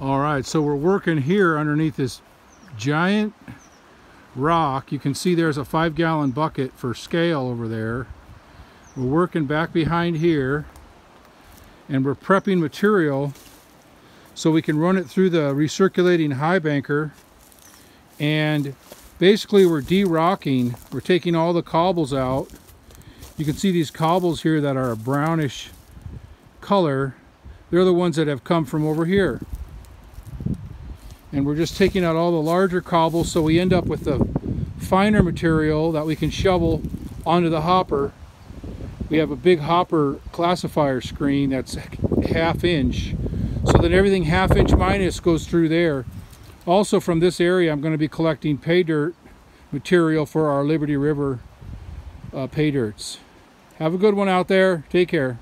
All right, so we're working here underneath this giant rock. You can see there's a five gallon bucket for scale over there. We're working back behind here and we're prepping material so we can run it through the recirculating high banker and basically we're de-rocking. We're taking all the cobbles out. You can see these cobbles here that are a brownish color. They're the ones that have come from over here and we're just taking out all the larger cobbles so we end up with the finer material that we can shovel onto the hopper. We have a big hopper classifier screen that's half inch so that everything half inch minus goes through there. Also from this area I'm going to be collecting pay dirt material for our Liberty River uh, pay dirts. Have a good one out there. Take care.